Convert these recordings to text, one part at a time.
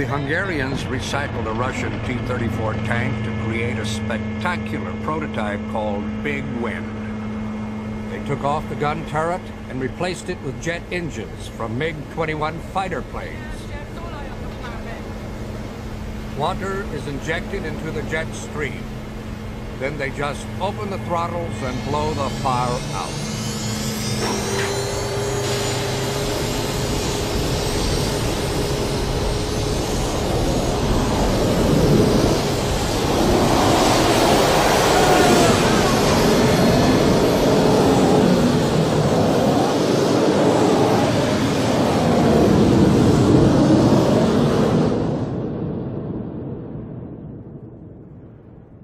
The Hungarians recycled a Russian T-34 tank to create a spectacular prototype called Big Wind. They took off the gun turret and replaced it with jet engines from MiG-21 fighter planes. Water is injected into the jet stream. Then they just open the throttles and blow the fire out.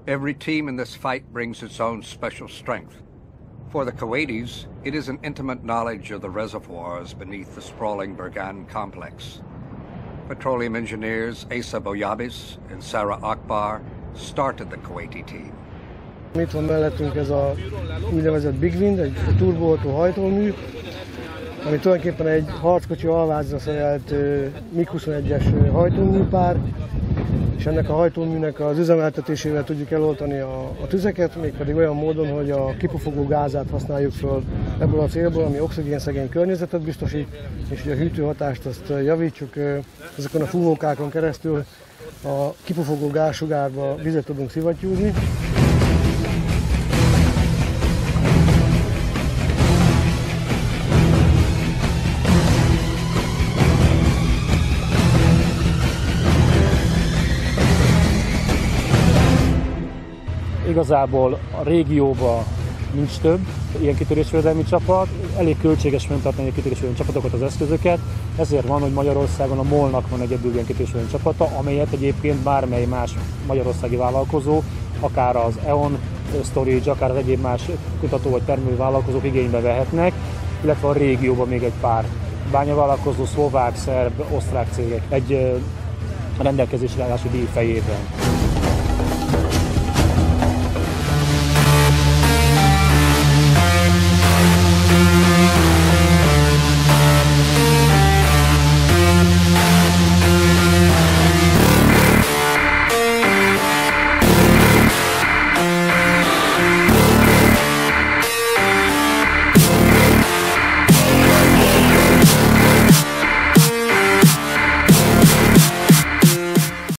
Every team in this fight brings its own special strength. For the Kuwaitis, it is an intimate knowledge of the reservoirs beneath the sprawling Bergan complex. Petroleum engineers Asa Boyabis and Sarah Akbar started the Kuwaiti team. Itt van mellettünk ez a úgynevezett Big Wind, egy turboltó hajtómű, ami tulajdonképpen egy harckocsi alvázra szerelt MiG-21-es hajtóműpár, és ennek a hajtóműnek az üzemeltetésével tudjuk eloltani a, a tüzeket, mégpedig olyan módon, hogy a kipufogó gázát használjuk fel ebből a célból, ami oxigénszegény környezetet biztosít, és hogy a hűtőhatást azt javítsuk ezeken a fúvókákon keresztül a kipufogó gázsugárba vizet tudunk szivattyúzni. Igazából a régióban nincs több ilyen kitörésvédelmi csapat, elég költséges fenntartani a kitörésvédelmi csapatokat, az eszközöket, ezért van, hogy Magyarországon a MOL-nak van egyedül ilyen kitörésvédelmi csapata, amelyet egyébként bármely más magyarországi vállalkozó, akár az EON Storage, akár az egyéb más kutató vagy termelő vállalkozók igénybe vehetnek, illetve a régióban még egy pár bányavállalkozó, szlovák, szerb, osztrák cégek egy rendelkezésre állási díj fejében.